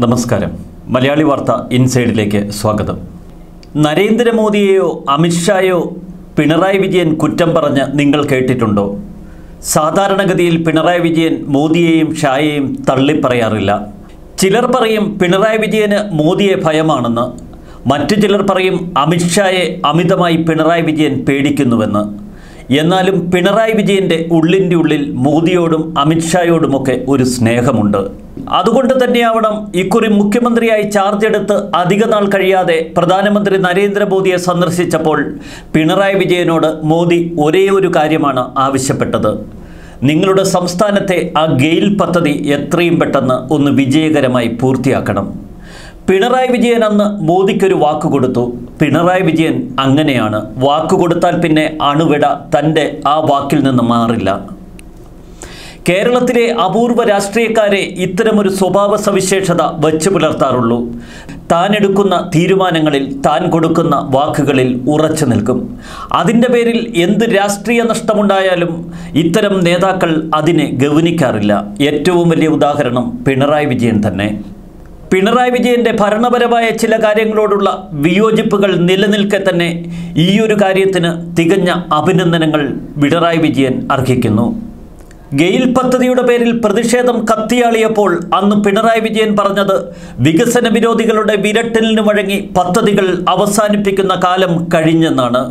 നമസ്കാരം. മലയാളി വാർത്ത ഇൻസൈഡിലേക്ക് സ്വാഗതം. നരേന്ദ്രമോദിയെയോ അമിത്ഷായോ പിണറായി വിജയൻ കുറ്റം പറഞ്ഞ് നിങ്ങൾ കേട്ടിട്ടുണ്ടോ? സാധാരണഗതിയിൽ പിണറായി വിജയൻ മോദിയെയും ഷായെയും തള്ളിപ്പറയാറില്ല. ചിലർ പറയും പിണറായി വിജയന് മോദിയെ ഭയമാണെന്ന്. മറ്റു ചിലർ പറയും അമിത്ഷായെ അമിതമായി പിണറായി വിജയൻ പേടിക്കുന്നുവെന്ന്. എന്നാലും പിണറായി വിജയന്റെ ഉള്ളിന്റെ ഉള്ളിൽ മോദിയോടും അമിത്ഷായോടുമൊക്കെ ഒരു സ്നേഹമുണ്ട്. അതുകൊണ്ട് തന്നെയാവണം ഇക്കുറി മുഖ്യമന്ത്രിയായി ചാർജ് എടുത്ത് അധിക നാൾ കഴിയാതെ പ്രധാനമന്ത്രി നരേന്ദ്രമോദിയെ സന്ദർശിച്ചപ്പോൾ പിണറായി വിജയനോട് മോദി ഒരേ ഒരു കാര്യമാണ് ആവശ്യപ്പെട്ടത്. നിങ്ങളുടെ സംസ്ഥാനത്തെ ആ ഗെയിൽ പദ്ധതി എത്രയും പെട്ടെന്ന് ഒന്ന് വിജയകരമായി പൂർത്തിയാക്കണം. പിണറായി വിജയൻ അന്ന് മോദിക്കൊരു വാക്ക് കൊടുത്തു. പിണറായി വിജയൻ അങ്ങനെയാണ്. വാക്ക് കൊടുത്താൽ പിന്നെ അണുവിട തന്റെ ആ വാക്കിൽ നിന്ന് മാറില്ല. കേരളത്തിലെ അപൂർവ രാഷ്ട്രീയക്കാരെ ഇത്തരമൊരു സ്വഭാവ സവിശേഷത വച്ചു പുലർത്താറുള്ളൂ. താൻ എടുക്കുന്ന തീരുമാനങ്ങളിൽ താൻ കൊടുക്കുന്ന വാക്കുകളിൽ ഉറച്ചു നിൽക്കും. അതിന്റെ പേരിൽ എന്ത് രാഷ്ട്രീയ നഷ്ടമുണ്ടായാലും ഇത്തരം നേതാക്കൾ അതിനെ ഗൗനിക്കാറില്ല. ഏറ്റവും വലിയ ഉദാഹരണം പിണറായി വിജയൻ തന്നെ. പിണറായി വിജയന്റെ ഭരണപരമായ ചില കാര്യങ്ങളോടുള്ള വിയോജിപ്പുകൾ നിലനിൽക്കെ തന്നെ ഈയൊരു കാര്യത്തിന് തികഞ്ഞ അഭിനന്ദനങ്ങൾ പിണറായി വിജയൻ അർഹിക്കുന്നു. ഗെയിൽ പദ്ധതിയുടെ പേരിൽ പ്രതിഷേധം കത്തിയാളിയപ്പോൾ അന്ന് പിണറായി വിജയൻ പറഞ്ഞത് വികസന വിരോധികളുടെ വിരട്ടലിന് വഴങ്ങി പദ്ധതികൾ അവസാനിപ്പിക്കുന്ന കാലം കഴിഞ്ഞെന്നാണ്.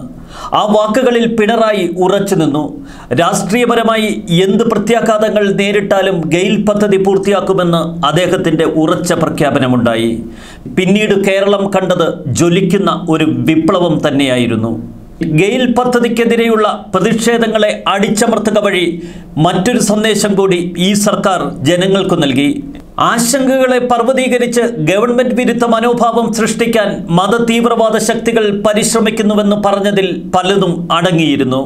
ആ വാക്കുകളിൽ പിണറായി ഉറച്ചു നിന്നു. രാഷ്ട്രീയപരമായി എന്ത് പ്രത്യാഘാതങ്ങൾ നേരിട്ടാലും ഗെയിൽ പദ്ധതി പൂർത്തിയാക്കുമെന്ന് അദ്ദേഹത്തിന്റെ ഉറച്ച പ്രഖ്യാപനമുണ്ടായി. പിന്നീട് കേരളം കണ്ടത് ജ്വലിക്കുന്ന ഒരു വിപ്ലവം തന്നെയായിരുന്നു. ഗെയിൽ പദ്ധതിക്കെതിരെയുള്ള പ്രതിഷേധങ്ങളെ അടിച്ചമർത്തുക വഴി മറ്റൊരു സന്ദേശം കൂടി ഈ സർക്കാർ ജനങ്ങൾക്ക് നൽകി. ആശങ്കകളെ പർവതീകരിച്ച് ഗവൺമെന്റ് വിരുദ്ധ മനോഭാവം സൃഷ്ടിക്കാൻ മതതീവ്രവാദ ശക്തികൾ പരിശ്രമിക്കുന്നുവെന്ന് പറഞ്ഞതിൽ പലതും അടങ്ങിയിരുന്നു.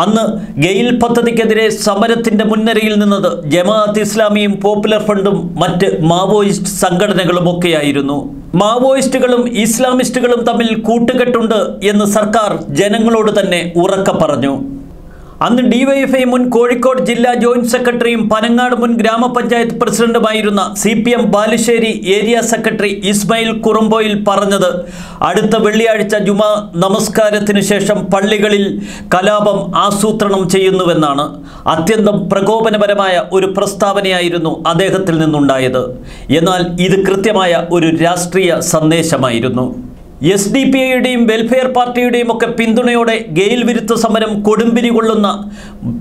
അന്ന് ഗെയിൽ പദ്ധതിക്കെതിരെ സമരത്തിന്റെ മുൻനിരയിൽ നിന്നത് ജമാഅത്ത് ഇസ്ലാമിയും പോപ്പുലർ ഫ്രണ്ടും മറ്റ് മാവോയിസ്റ്റ് സംഘടനകളും ഒക്കെയായിരുന്നു. മാവോയിസ്റ്റുകളും ഇസ്ലാമിസ്റ്റുകളും തമ്മിൽ കൂട്ടുകെട്ടുണ്ട് എന്ന് സർക്കാർ ജനങ്ങളോട് തന്നെ ഉറക്ക പറഞ്ഞു. അന്ന് ഡിവൈഎഫ്ഐ മുൻ കോഴിക്കോട് ജില്ലാ ജോയിന്റ് സെക്രട്ടറിയും പനങ്ങാട് മുൻ ഗ്രാമപഞ്ചായത്ത് പ്രസിഡന്റുമായിരുന്ന C P M Balussery area secretary Ismail Kurumboyil പറഞ്ഞത് അടുത്ത വെള്ളിയാഴ്ച ജുമാ നമസ്കാരത്തിന് ശേഷം പള്ളികളിൽ കലാപം ആസൂത്രണം ചെയ്യുന്നുവെന്നാണ് അത്യന്തം പ്രകോപനപരമായ ഒരു പ്രസ്താവനയായിരുന്നു അദ്ദേഹത്തിൽ നിന്നുണ്ടായത്. എന്നാൽ ഇത് കൃത്യമായ ഒരു രാഷ്ട്രീയ സന്ദേശമായിരുന്നു. എസ് ഡി പി ഐയുടെയും വെൽഫെയർ പാർട്ടിയുടെയും ഒക്കെ പിന്തുണയോടെ ഗെയിൽ വിരുദ്ധ സമരം കൊടുമ്പിരി കൊള്ളുന്ന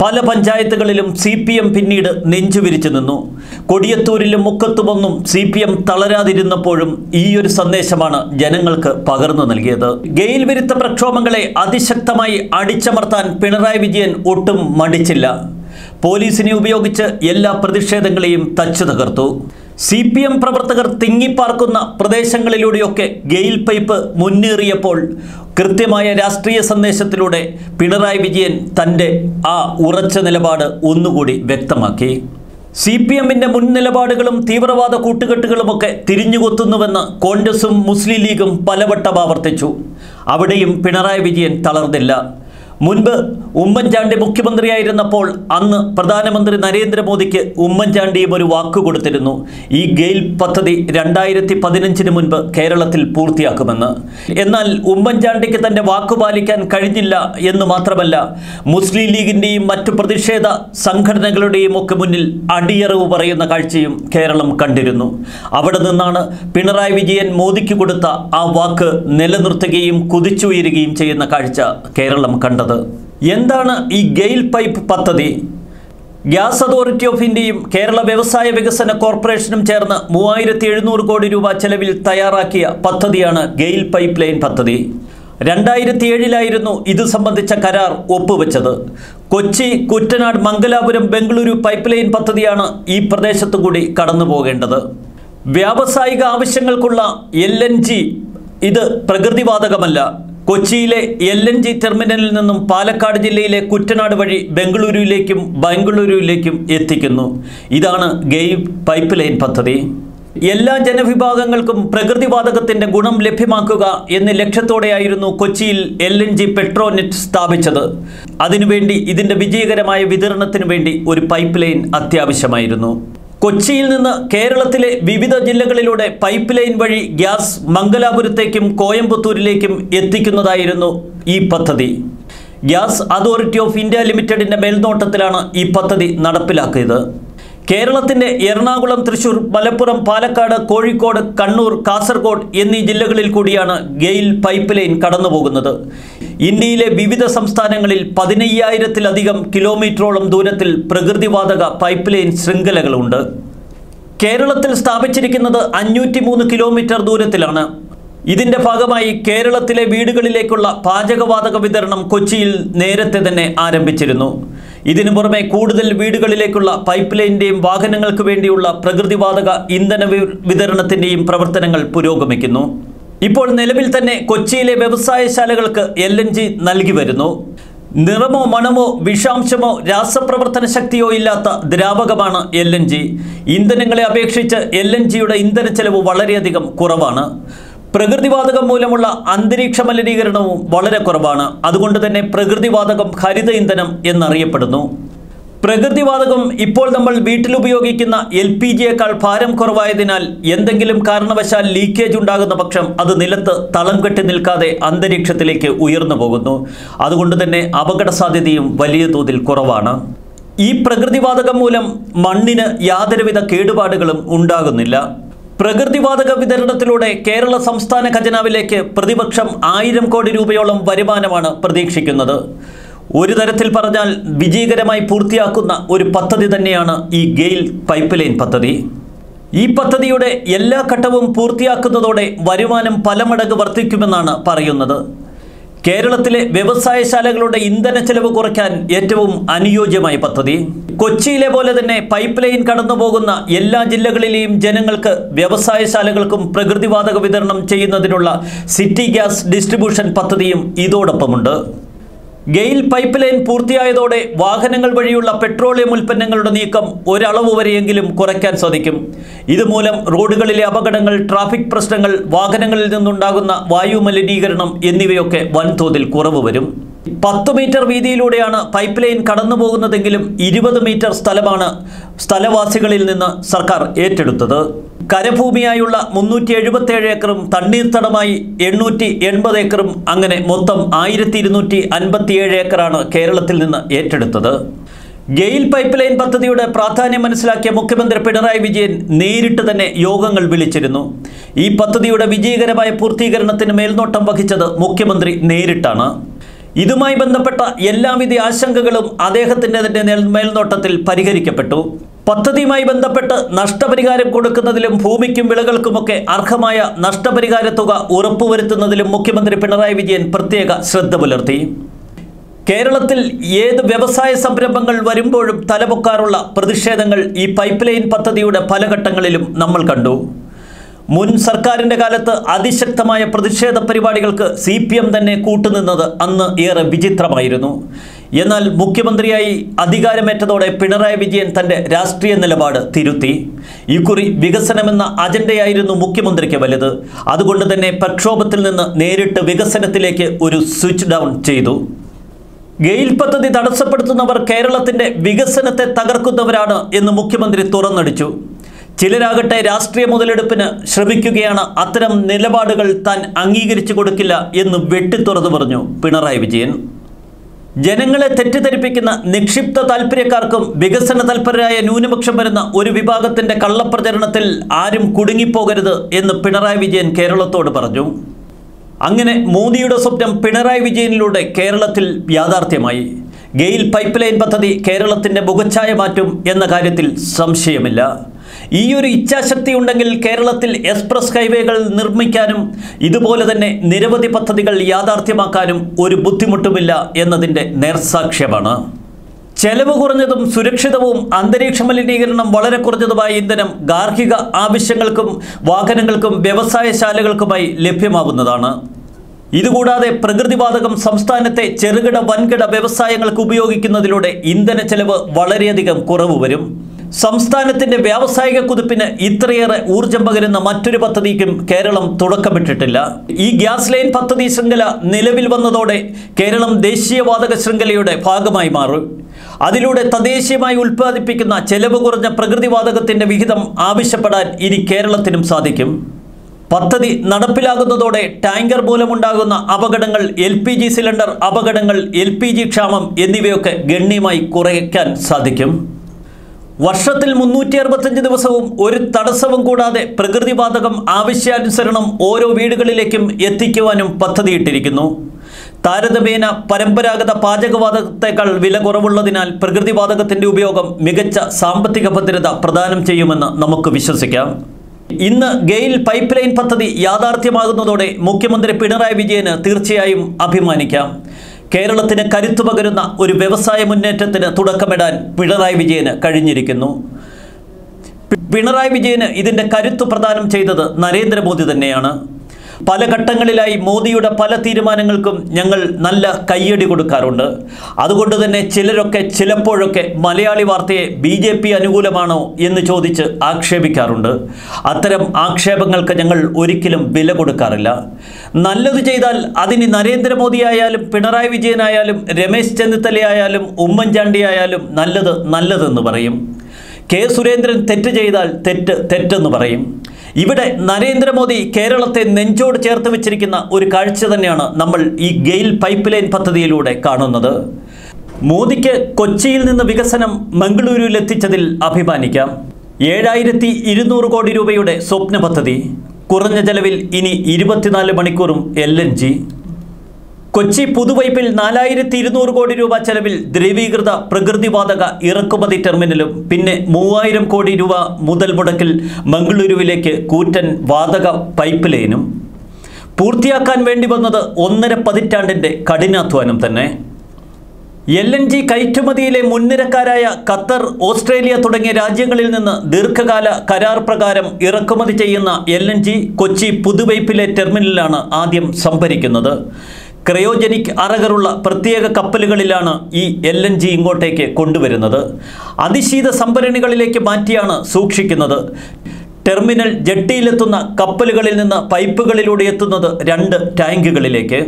പല പഞ്ചായത്തുകളിലും സി പി എം പിന്നീട് നെഞ്ചുവിരിച്ചു നിന്നു. കൊടിയത്തൂരിലും മുക്കത്തുമൊന്നും സി പി എം തളരാതിരുന്നപ്പോഴും ഈ ഒരു സന്ദേശമാണ് ജനങ്ങൾക്ക് പകർന്നു നൽകിയത്. ഗെയിൽ വിരുദ്ധ പ്രക്ഷോഭങ്ങളെ അതിശക്തമായി അടിച്ചമർത്താൻ പിണറായി വിജയൻ ഒട്ടും മടിച്ചില്ല. പോലീസിനെ ഉപയോഗിച്ച് എല്ലാ പ്രതിഷേധങ്ങളെയും തച്ചു തകർത്തു. സി പി എം പ്രവർത്തകർ തിങ്ങിപ്പാർക്കുന്ന പ്രദേശങ്ങളിലൂടെയൊക്കെ ഗെയിൽ പൈപ്പ് മുന്നേറിയപ്പോൾ കൃത്യമായ രാഷ്ട്രീയ സന്ദേശത്തിലൂടെ പിണറായി വിജയൻ തന്റെ ആ ഉറച്ച നിലപാട് ഒന്നുകൂടി വ്യക്തമാക്കി. സി പി എമ്മിന്റെ മുൻ നിലപാടുകളും തീവ്രവാദ കൂട്ടുകെട്ടുകളുമൊക്കെ തിരിഞ്ഞുകൊത്തുന്നുവെന്ന് കോൺഗ്രസും മുസ്ലിം ലീഗും പലവട്ടം ആവർത്തിച്ചു. അവിടെയും പിണറായി വിജയൻ തളർന്നില്ല. മുൻപ് ഉമ്മൻചാണ്ടി മുഖ്യമന്ത്രിയായിരുന്നപ്പോൾ അന്ന് പ്രധാനമന്ത്രി നരേന്ദ്രമോദിക്ക് ഉമ്മൻചാണ്ടിയും ഒരു വാക്ക് കൊടുത്തിരുന്നു. ഈ ഗെയിൽ പദ്ധതി രണ്ടായിരത്തി പതിനഞ്ചിന് മുൻപ് കേരളത്തിൽ പൂർത്തിയാക്കുമെന്ന്. എന്നാൽ ഉമ്മൻചാണ്ടിക്ക് തന്റെ വാക്ക് പാലിക്കാൻ കഴിഞ്ഞില്ല എന്ന് മാത്രമല്ല മുസ്ലിം ലീഗിന്റെയും മറ്റു പ്രതിഷേധ സംഘടനകളുടെയും ഒക്കെ മുന്നിൽ അടിയറവ് പറയുന്ന കാഴ്ചയും കേരളം കണ്ടിരുന്നു. അവിടെ നിന്നാണ് പിണറായി വിജയൻ മോദിക്ക് കൊടുത്ത ആ വാക്ക് നിലനിർത്തുകയും കുതിച്ചുയരുകയും ചെയ്യുന്ന കാഴ്ച കേരളം കണ്ടത്. എന്താണ് ഈ ഗെയിൽ പൈപ്പ് പദ്ധതി? ഗ്യാസ് അതോറിറ്റി ഓഫ് ഇന്ത്യയും കേരള വ്യവസായ വികസന കോർപ്പറേഷനും ചേർന്ന് മൂവായിരത്തി എഴുന്നൂറ് കോടി രൂപ ചെലവിൽ തയ്യാറാക്കിയ പദ്ധതിയാണ് ഗെയിൽ പൈപ്പ് ലൈൻ പദ്ധതി. രണ്ടായിരത്തി ഏഴിലായിരുന്നു ഇത് സംബന്ധിച്ച കരാർ ഒപ്പുവെച്ചത്. കൊച്ചി കുറ്റനാട് മംഗലാപുരം ബംഗളൂരു പൈപ്പ് ലൈൻ പദ്ധതിയാണ് ഈ പ്രദേശത്തു കൂടി കടന്നു പോകേണ്ടത് വ്യാവസായിക ആവശ്യങ്ങൾക്കുള്ള എൽ ഇത് പ്രകൃതിവാതകമല്ല. കൊച്ചിയിലെ എൽ എൻ ജി ടെർമിനലിൽ നിന്നും പാലക്കാട് ജില്ലയിലെ കുറ്റനാട് വഴി ബംഗളൂരുവിലേക്കും ബംഗളൂരുവിലേക്കും എത്തിക്കുന്നു. ഇതാണ് ഗെയ് പൈപ്പ് ലൈൻ പദ്ധതി. എല്ലാ ജനവിഭാഗങ്ങൾക്കും പ്രകൃതിവാതകത്തിന്റെ ഗുണം ലഭ്യമാക്കുക എന്ന ലക്ഷ്യത്തോടെയായിരുന്നു കൊച്ചിയിൽ എൽ എൻ ജി പെട്രോനെറ്റ് സ്ഥാപിച്ചത്. അതിനുവേണ്ടി ഇതിന്റെ വിജയകരമായ വിതരണത്തിനു വേണ്ടി ഒരു പൈപ്പ് ലൈൻ അത്യാവശ്യമായിരുന്നു. കൊച്ചിയിൽ നിന്ന് കേരളത്തിലെ വിവിധ ജില്ലകളിലൂടെ പൈപ്പ് ലൈൻ വഴി ഗ്യാസ് മംഗലാപുരത്തേക്കും കോയമ്പത്തൂരിലേക്കും എത്തിക്കുന്നതായിരുന്നു ഈ പദ്ധതി. ഗ്യാസ് അതോറിറ്റി ഓഫ് ഇന്ത്യ ലിമിറ്റഡിന്റെ മേൽനോട്ടത്തിലാണ് ഈ പദ്ധതി നടപ്പിലാക്കിയത്. കേരളത്തിന്റെ എറണാകുളം തൃശൂർ മലപ്പുറം പാലക്കാട് കോഴിക്കോട് കണ്ണൂർ കാസർഗോഡ് എന്നീ ജില്ലകളിൽ കൂടിയാണ് ഗെയിൽ പൈപ്പ് ലൈൻ കടന്നുപോകുന്നത്. ഇന്ത്യയിലെ വിവിധ സംസ്ഥാനങ്ങളിൽ പതിനയ്യായിരത്തിലധികം കിലോമീറ്ററോളം ദൂരത്തിൽ പ്രകൃതിവാതക പൈപ്പ് ലൈൻ ശൃംഖലകളുണ്ട്. കേരളത്തിൽ സ്ഥാപിച്ചിരിക്കുന്നത് അഞ്ഞൂറ്റി കിലോമീറ്റർ ദൂരത്തിലാണ്. ഇതിന്റെ ഭാഗമായി കേരളത്തിലെ വീടുകളിലേക്കുള്ള പാചകവാതക വിതരണം കൊച്ചിയിൽ നേരത്തെ തന്നെ ആരംഭിച്ചിരുന്നു. ഇതിനു പുറമെ കൂടുതൽ വീടുകളിലേക്കുള്ള പൈപ്പ് ലൈനിന്റെയും വാഹനങ്ങൾക്ക് വേണ്ടിയുള്ള പ്രകൃതിവാതക ഇന്ധന വിതരണത്തിന്റെയും പ്രവർത്തനങ്ങൾ പുരോഗമിക്കുന്നു. ഇപ്പോൾ നിലവിൽ തന്നെ കൊച്ചിയിലെ വ്യവസായശാലകൾക്ക് എൽ എൻ ജി നൽകി വരുന്നു. നിറമോ മണമോ വിഷാംശമോ രാസപ്രവർത്തന ശക്തിയോ ഇല്ലാത്ത ദ്രാവകമാണ് എൽ എൻ ജി ഇന്ധനങ്ങളെ അപേക്ഷിച്ച് എൽ എൻ ജിയുടെ ഇന്ധന ചെലവ് വളരെയധികം കുറവാണ്. പ്രകൃതിവാതകം മൂലമുള്ള അന്തരീക്ഷ മലിനീകരണവും വളരെ കുറവാണ്. അതുകൊണ്ട് തന്നെ പ്രകൃതിവാതകം ഹരിത ഇന്ധനം എന്നറിയപ്പെടുന്നു. പ്രകൃതിവാതകം ഇപ്പോൾ നമ്മൾ വീട്ടിൽ ഉപയോഗിക്കുന്ന എൽ പി ജിയേക്കാൾ ഭാരം കുറവായതിനാൽ എന്തെങ്കിലും കാരണവശാൽ ലീക്കേജ് ഉണ്ടാകുന്ന പക്ഷം അത് നിലത്ത് തളം കെട്ടി നിൽക്കാതെ അന്തരീക്ഷത്തിലേക്ക് ഉയർന്നു പോകുന്നു. അതുകൊണ്ട് തന്നെ അപകട സാധ്യതയും വലിയ തോതിൽ കുറവാണ്. ഈ പ്രകൃതിവാതകം മൂലം മണ്ണിന് യാതൊരുവിധ കേടുപാടുകളും ഉണ്ടാകുന്നില്ല. പ്രകൃതിവാതക വിതരണത്തിലൂടെ കേരള സംസ്ഥാന ഖജനാവിലേക്ക് പ്രതിപക്ഷം ആയിരം കോടി രൂപയോളം വരുമാനമാണ് പ്രതീക്ഷിക്കുന്നത്. ഒരു തരത്തിൽ പറഞ്ഞാൽ വിജയകരമായി പൂർത്തിയാക്കുന്ന ഒരു പദ്ധതി തന്നെയാണ് ഈ ഗെയിൽ പൈപ്പ് ലൈൻ പദ്ധതി. ഈ പദ്ധതിയുടെ എല്ലാ ഘട്ടവും പൂർത്തിയാക്കുന്നതോടെ വരുമാനം പല മടങ്ങ് വർദ്ധിക്കുമെന്നാണ് പറയുന്നത്. കേരളത്തിലെ വ്യവസായശാലകളുടെ ഇന്ധന ചെലവ് കുറയ്ക്കാൻ ഏറ്റവും അനുയോജ്യമായ പദ്ധതി. കൊച്ചിയിലെ പോലെ തന്നെ പൈപ്പ് ലൈൻ കടന്നുപോകുന്ന എല്ലാ ജില്ലകളിലെയും ജനങ്ങൾക്ക് വ്യവസായശാലകൾക്കും പ്രകൃതിവാതക വിതരണം ചെയ്യുന്നതിനുള്ള സിറ്റി ഗ്യാസ് ഡിസ്ട്രിബ്യൂഷൻ പദ്ധതിയും ഇതോടൊപ്പമുണ്ട്. ഗെയിൽ പൈപ്പ് ലൈൻ പൂർത്തിയായതോടെ വാഹനങ്ങൾ വഴിയുള്ള പെട്രോളിയം ഉൽപ്പന്നങ്ങളുടെ നീക്കം ഒരളവ് വരെയെങ്കിലും കുറയ്ക്കാൻ സാധിക്കും. ഇതുമൂലം റോഡുകളിലെ അപകടങ്ങൾ ട്രാഫിക് പ്രശ്നങ്ങൾ വാഹനങ്ങളിൽ നിന്നുണ്ടാകുന്ന വായു മലിനീകരണം എന്നിവയൊക്കെ വൻതോതിൽ കുറവ് വരും. പത്ത് മീറ്റർ വീതിയിലൂടെയാണ് പൈപ്പ് ലൈൻ കടന്നു പോകുന്നതെങ്കിലും ഇരുപത് മീറ്റർ സ്ഥലമാണ് സ്ഥലവാസികളിൽ നിന്ന് സർക്കാർ ഏറ്റെടുത്തത്. കരഭൂമിയായുള്ള മുന്നൂറ്റി എഴുപത്തേഴ് ഏക്കറും തണ്ണീർത്തടമായി എണ്ണൂറ്റി എൺപത് ഏക്കറും അങ്ങനെ മൊത്തം ആയിരത്തി ഇരുന്നൂറ്റി അൻപത്തിയേഴ് ഏക്കറാണ് കേരളത്തിൽ നിന്ന് ഏറ്റെടുത്തത്. ഗെയിൽ പൈപ്പ് ലൈൻ പദ്ധതിയുടെ പ്രാധാന്യം മനസ്സിലാക്കിയ മുഖ്യമന്ത്രി പിണറായി വിജയൻ നേരിട്ട് തന്നെ യോഗങ്ങൾ വിളിച്ചിരുന്നു. ഈ പദ്ധതിയുടെ വിജയകരമായ പൂർത്തീകരണത്തിന് മേൽനോട്ടം വഹിച്ചത് മുഖ്യമന്ത്രി നേരിട്ടാണ്. ഇതുമായി ബന്ധപ്പെട്ട എല്ലാവിധ ആശങ്കകളും അദ്ദേഹത്തിന്റെ തന്നെ മേൽനോട്ടത്തിൽ പരിഹരിക്കപ്പെട്ടു. പദ്ധതിയുമായി ബന്ധപ്പെട്ട് നഷ്ടപരിഹാരം കൊടുക്കുന്നതിലും ഭൂമിക്കും വിളകൾക്കുമൊക്കെ അർഹമായ നഷ്ടപരിഹാര തുക ഉറപ്പുവരുത്തുന്നതിലും മുഖ്യമന്ത്രി പിണറായി വിജയൻ പ്രത്യേക ശ്രദ്ധ പുലർത്തി. കേരളത്തിൽ ഏത് വ്യവസായ സംരംഭങ്ങൾ വരുമ്പോഴും തലപൊക്കാറുള്ള പ്രതിഷേധങ്ങൾ ഈ പൈപ്പ് ലൈൻ പദ്ധതിയുടെ പല ഘട്ടങ്ങളിലും നമ്മൾ കണ്ടു. മുൻ സർക്കാരിന്റെ കാലത്ത് അതിശക്തമായ പ്രതിഷേധ പരിപാടികൾക്ക് സി പി എം തന്നെ കൂട്ടുനിന്നത് അന്ന് ഏറെ വിചിത്രമായിരുന്നു. എന്നാൽ മുഖ്യമന്ത്രിയായി അധികാരമേറ്റതോടെ പിണറായി വിജയൻ തന്റെ രാഷ്ട്രീയ നിലപാട് തിരുത്തി. ഇക്കുറി വികസനമെന്ന അജണ്ടയായിരുന്നു മുഖ്യമന്ത്രിക്ക് വലുത്. അതുകൊണ്ട് തന്നെ പ്രക്ഷോഭത്തിൽ നിന്ന് നേരിട്ട് വികസനത്തിലേക്ക് ഒരു സ്വിച്ച് ഡൗൺ ചെയ്തു. ഗെയിൽ പദ്ധതി തടസ്സപ്പെടുത്തുന്നവർ കേരളത്തിന്റെ വികസനത്തെ തകർക്കുന്നവരാണ് എന്ന് മുഖ്യമന്ത്രി തുറന്നടിച്ചു. ചിലരാകട്ടെ രാഷ്ട്രീയ മുതലെടുപ്പിന് ശ്രമിക്കുകയാണ്. അത്തരം നിലപാടുകൾ താൻ അംഗീകരിച്ചു കൊടുക്കില്ല എന്ന് വെട്ടിത്തുറന്നു പറഞ്ഞു പിണറായി വിജയൻ. ജനങ്ങളെ തെറ്റിദ്ധരിപ്പിക്കുന്ന നിക്ഷിപ്ത താല്പര്യക്കാർക്കും വികസന തൽപരരായ ന്യൂനപക്ഷം വരുന്ന ഒരു വിഭാഗത്തിന്റെ കള്ളപ്രചരണത്തിൽ ആരും കുടുങ്ങിപ്പോകരുത് എന്ന് പിണറായി വിജയൻ കേരളത്തോട് പറഞ്ഞു. അങ്ങനെ മോദിയുടെ സ്വപ്നം പിണറായി വിജയനിലൂടെ കേരളത്തിൽ യാഥാർത്ഥ്യമായി. ഗെയിൽ പൈപ്പ് ലൈൻ പദ്ധതി കേരളത്തിന്റെ മുഖച്ഛായ മാറ്റും എന്ന കാര്യത്തിൽ സംശയമില്ല. ഈ ഒരു ഇച്ഛാശക്തി ഉണ്ടെങ്കിൽ കേരളത്തിൽ എക്സ്പ്രസ് ഹൈവേകൾ നിർമ്മിക്കാനും ഇതുപോലെ തന്നെ നിരവധി പദ്ധതികൾ യാഥാർത്ഥ്യമാക്കാനും ഒരു ബുദ്ധിമുട്ടുമില്ല എന്നതിന്റെ നേർസാക്ഷ്യമാണ്. ചെലവ് കുറഞ്ഞതും സുരക്ഷിതവും അന്തരീക്ഷ മലിനീകരണം വളരെ കുറഞ്ഞതുമായ ഇന്ധനം ഗാർഹിക ആവശ്യങ്ങൾക്കും വാഹനങ്ങൾക്കും വ്യവസായശാലകൾക്കുമായി ലഭ്യമാവുന്നതാണ്. ഇതുകൂടാതെ പ്രകൃതിവാതകം സംസ്ഥാനത്തെ ചെറുകിട വൻകിട വ്യവസായങ്ങൾക്ക് ഉപയോഗിക്കുന്നതിലൂടെ ഇന്ധന ചെലവ് വളരെയധികം കുറവ് വരും. സംസ്ഥാനത്തിന്റെ വ്യാവസായിക കുതിപ്പിന് ഇത്രയേറെ ഊർജം പകരുന്ന മറ്റൊരു പദ്ധതിക്കും കേരളം തുടക്കമിട്ടിട്ടില്ല. ഈ ഗ്യാസ് ലൈൻ പദ്ധതി ശൃംഖല നിലവിൽ വന്നതോടെ കേരളം ദേശീയവാതക ശൃംഖലയുടെ ഭാഗമായി മാറും. അതിലൂടെ തദ്ദേശീയമായി ഉൽപ്പാദിപ്പിക്കുന്ന ചെലവ് കുറഞ്ഞ പ്രകൃതിവാതകത്തിന്റെ വിഹിതം ആവശ്യപ്പെടാൻ ഇനി കേരളത്തിനും സാധിക്കും. പദ്ധതി നടപ്പിലാകുന്നതോടെ ടാങ്കർ മൂലമുണ്ടാകുന്ന അപകടങ്ങൾ എൽ പി ജി സിലിണ്ടർ അപകടങ്ങൾ എൽ പി ജി ക്ഷാമം എന്നിവയൊക്കെ ഗണ്യമായി കുറയ്ക്കാൻ സാധിക്കും. വർഷത്തിൽ മുന്നൂറ്റി അറുപത്തഞ്ച് ദിവസവും ഒരു തടസ്സവും കൂടാതെ പ്രകൃതിവാതകം ആവശ്യാനുസരണം ഓരോ വീടുകളിലേക്കും എത്തിക്കുവാനും പദ്ധതിയിട്ടിരിക്കുന്നു. താരതമ്യേന പരമ്പരാഗത പാചകവാതകത്തേക്കാൾ വില കുറവുള്ളതിനാൽ പ്രകൃതിവാതകത്തിന്റെ ഉപയോഗം മികച്ച സാമ്പത്തിക ഭദ്രത പ്രദാനം ചെയ്യുമെന്ന് നമുക്ക് വിശ്വസിക്കാം. ഇന്ന് ഗെയിൽ പൈപ്പ് ലൈൻ പദ്ധതി യാഥാർത്ഥ്യമാകുന്നതോടെ മുഖ്യമന്ത്രി പിണറായി വിജയന് തീർച്ചയായും അഭിമാനിക്കാം. കേരളത്തിന് കരുത്തു പകരുന്ന ഒരു വ്യവസായ മുന്നേറ്റത്തിന് തുടക്കമിടാൻ പിണറായി വിജയന് കഴിഞ്ഞിരിക്കുന്നു. പിണറായി വിജയന് ഇതിന്റെ കരുത്ത് പ്രദാനം ചെയ്തത് നരേന്ദ്രമോദി തന്നെയാണ്. പല ഘട്ടങ്ങളിലായി മോദിയുടെ പല തീരുമാനങ്ങൾക്കും ഞങ്ങൾ നല്ല കയ്യടി കൊടുക്കാറുണ്ട്. അതുകൊണ്ട് തന്നെ ചിലരൊക്കെ ചിലപ്പോഴൊക്കെ മലയാളി വാർത്തയെ ബി ജെ പി അനുകൂലമാണോ എന്ന് ചോദിച്ച് ആക്ഷേപിക്കാറുണ്ട്. അത്തരം ആക്ഷേപങ്ങൾക്ക് ഞങ്ങൾ ഒരിക്കലും വില കൊടുക്കാറില്ല. നല്ലത് ചെയ്താൽ അതിന് നരേന്ദ്രമോദി ആയാലും പിണറായി വിജയനായാലും രമേശ് ചെന്നിത്തലയായാലും ഉമ്മൻചാണ്ടി ആയാലും നല്ലത് നല്ലതെന്ന് പറയും. കെ സുരേന്ദ്രൻ തെറ്റ് ചെയ്താൽ തെറ്റ് തെറ്റെന്ന് പറയും. ഇവിടെ നരേന്ദ്രമോദി കേരളത്തെ നെഞ്ചോട് ചേർത്ത് വെച്ചിരിക്കുന്ന ഒരു കാഴ്ച തന്നെയാണ് നമ്മൾ ഈ ഗെയിൽ പൈപ്പ് ലൈൻ പദ്ധതിയിലൂടെ കാണുന്നത്. മോദിക്ക് കൊച്ചിയിൽ നിന്ന് വികസനം മംഗളൂരുവിൽ എത്തിച്ചതിൽ അഭിമാനിക്കാം. ഏഴായിരത്തി ഇരുന്നൂറ് കോടി രൂപയുടെ സ്വപ്ന പദ്ധതി കുറഞ്ഞ ചെലവിൽ ഇനി ഇരുപത്തിനാല് മണിക്കൂറും എൽ എൻ ജി കൊച്ചി പുതുവൈപ്പിൽ നാലായിരത്തി ഇരുന്നൂറ് കോടി രൂപ ചെലവിൽ ദ്രവീകൃത പ്രകൃതിവാതക ഇറക്കുമതി ടെർമിനലും പിന്നെ മൂവായിരം കോടി രൂപ മുതൽ മുടക്കിൽ മംഗളൂരുവിലേക്ക് കൂറ്റൻ വാതക പൈപ്പ് ലൈനും. പൂർത്തിയാക്കാൻ വേണ്ടി വന്നത് ഒന്നര പതിറ്റാണ്ടിന്റെ കഠിനാധ്വാനം തന്നെ. എൽ എൻ ജി കയറ്റുമതിയിലെ മുൻനിരക്കാരായ ഖത്തർ ഓസ്ട്രേലിയ തുടങ്ങിയ രാജ്യങ്ങളിൽ നിന്ന് ദീർഘകാല കരാർ പ്രകാരം ഇറക്കുമതി ചെയ്യുന്ന എൽ എൻ ജി കൊച്ചി പുതുവൈപ്പിലെ ടെർമിനലിലാണ് ആദ്യം സംഭരിക്കുന്നത്. ക്രയോജനിക് അറകറുള്ള പ്രത്യേക കപ്പലുകളിലാണ് ഈ എൽ എൻ ജി ഇങ്ങോട്ടേക്ക് കൊണ്ടുവരുന്നത്. അതിശീത സംഭരണികളിലേക്ക് മാറ്റിയാണ് സൂക്ഷിക്കുന്നത്. ടെർമിനൽ ജെട്ടിയിലെത്തുന്ന കപ്പലുകളിൽ നിന്ന് പൈപ്പുകളിലൂടെ എത്തുന്നത് രണ്ട് ടാങ്കുകളിലേക്ക്.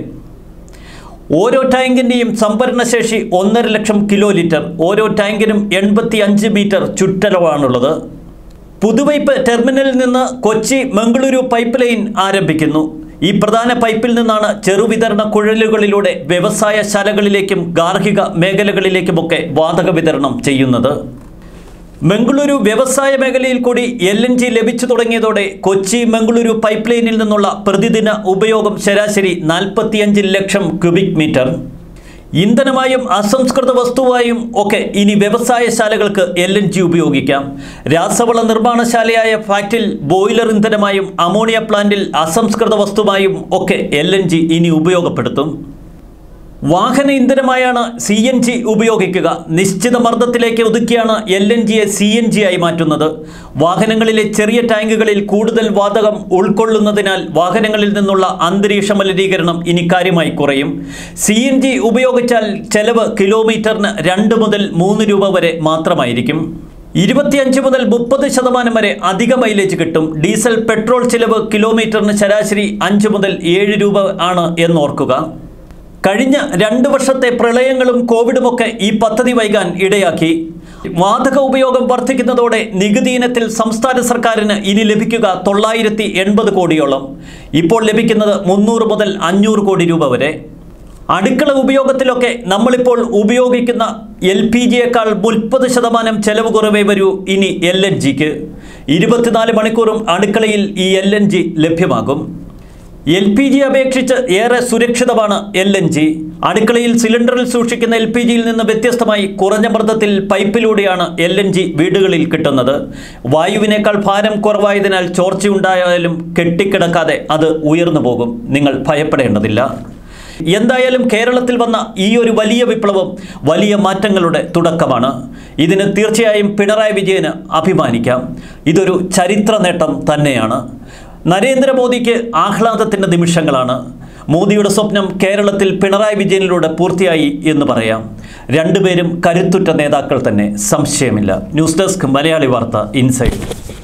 ഓരോ ടാങ്കിന്റെയും സംഭരണശേഷി ഒന്നര ലക്ഷം കിലോ ലിറ്റർ ഓരോ ടാങ്കിനും എൺപത്തി അഞ്ച് മീറ്റർ ചുറ്റളവാണുള്ളത്. പുതുവൈപ്പ് ടെർമിനലിൽ നിന്ന് കൊച്ചി മംഗളൂരു പൈപ്പ് ലൈൻ ആരംഭിക്കുന്നു. ഈ പ്രധാന പൈപ്പിൽ നിന്നാണ് ചെറുവിതരണ കുഴലുകളിലൂടെ വ്യവസായ ശാലകളിലേക്കും ഗാർഹിക മേഖലകളിലേക്കുമൊക്കെ വാതക വിതരണം ചെയ്യുന്നത്. മംഗളൂരു വ്യവസായ മേഖലയിൽ കൂടി എൽ എൻ ജി ലഭിച്ചു തുടങ്ങിയതോടെ കൊച്ചി മംഗളൂരു പൈപ്പ് ലൈനിൽ നിന്നുള്ള പ്രതിദിന ഉപയോഗം ശരാശരി നാൽപ്പത്തിയഞ്ച് ലക്ഷം ക്യൂബിക് മീറ്റർ. ഇന്ധനമായും അസംസ്കൃത വസ്തുവായും ഒക്കെ ഇനി വ്യവസായശാലകൾക്ക് എൽ എൻ ജി ഉപയോഗിക്കാം. രാസവള നിർമ്മാണശാലയായ ഫാക്ടിൽ ബോയിലർ ഇന്ധനമായും അമോണിയ പ്ലാന്റിൽ അസംസ്കൃത വസ്തുവായും ഒക്കെ എൽ ഇനി ഉപയോഗപ്പെടുത്തും. വാഹന ഇന്ധനമായാണ് സി എൻ ജി ഉപയോഗിക്കുക. നിശ്ചിത മർദ്ദത്തിലേക്ക് ഒതുക്കിയാണ് എൽ എൻ ജിയെ സി എൻ ജി ആയി മാറ്റുന്നത്. വാഹനങ്ങളിലെ ചെറിയ ടാങ്കുകളിൽ കൂടുതൽ വാതകം ഉൾക്കൊള്ളുന്നതിനാൽ വാഹനങ്ങളിൽ നിന്നുള്ള അന്തരീക്ഷ മലിനീകരണം ഇനി കാര്യമായി കുറയും. സി എൻ ജി ഉപയോഗിച്ചാൽ ചെലവ് കിലോമീറ്ററിന് രണ്ട് മുതൽ മൂന്ന് രൂപ വരെ മാത്രമായിരിക്കും. ഇരുപത്തിയഞ്ച് മുതൽ മുപ്പത് ശതമാനം വരെ അധിക മൈലേജ് കിട്ടും. ഡീസൽ പെട്രോൾ ചിലവ് കിലോമീറ്ററിന് ശരാശരി അഞ്ച് മുതൽ ഏഴ് രൂപ ആണ് എന്നോർക്കുക. കഴിഞ്ഞ രണ്ട് വർഷത്തെ പ്രളയങ്ങളും കോവിഡുമൊക്കെ ഈ പദ്ധതി വൈകാൻ ഇടയാക്കി. വാതക ഉപയോഗം വർദ്ധിക്കുന്നതോടെ നികുതി ഇനത്തിൽ സംസ്ഥാന സർക്കാരിന് ഇനി ലഭിക്കുക തൊള്ളായിരത്തി എൺപത് കോടിയോളം. ഇപ്പോൾ ലഭിക്കുന്നത് മുന്നൂറ് മുതൽ അഞ്ഞൂറ് കോടി രൂപ വരെ. അടുക്കള ഉപയോഗത്തിലൊക്കെ നമ്മളിപ്പോൾ ഉപയോഗിക്കുന്ന എൽ പി ജിയേക്കാൾ മുപ്പത് ശതമാനം ചെലവ് കുറവേ വരൂ ഇനി എൽ എൻ ജിക്ക്. ഇരുപത്തിനാല് മണിക്കൂറും അടുക്കളയിൽ ഈ എൽ എൻ ജി ലഭ്യമാകും. എൽ പി ജി അപേക്ഷിച്ച് ഏറെ സുരക്ഷിതമാണ് എൽ എൻ ജി. അടുക്കളയിൽ സിലിണ്ടറിൽ സൂക്ഷിക്കുന്ന എൽ പി ജിയിൽ നിന്ന് വ്യത്യസ്തമായി കുറഞ്ഞ മർദ്ദത്തിൽ പൈപ്പിലൂടെയാണ് എൽ എൻ ജി വീടുകളിൽ കിട്ടുന്നത്. വായുവിനേക്കാൾ ഭാരം കുറവായതിനാൽ ചോർച്ചയുണ്ടായാലും കെട്ടിക്കിടക്കാതെ അത് ഉയർന്നു പോകും. നിങ്ങൾ ഭയപ്പെടേണ്ടതില്ല. എന്തായാലും കേരളത്തിൽ വന്ന ഈ ഒരു വലിയ വിപ്ലവം വലിയ മാറ്റങ്ങളുടെ തുടക്കമാണ്. ഇതിന് തീർച്ചയായും പിണറായി വിജയന് അഭിമാനിക്കാം. ഇതൊരു ചരിത്ര നേട്ടം തന്നെയാണ്. നരേന്ദ്രമോദിക്ക് ആഹ്ലാദത്തിന്റെ നിമിഷങ്ങളാണ്. മോദിയുടെ സ്വപ്നം കേരളത്തിൽ പിണറായി വിജയനിലൂടെ പൂർത്തിയായി എന്ന് പറയാം. രണ്ടുപേരും കരുത്തുറ്റ നേതാക്കൾ തന്നെ സംശയമില്ല. ന്യൂസ് ഡെസ്ക് മലയാളി വാർത്ത ഇൻസൈറ്റ്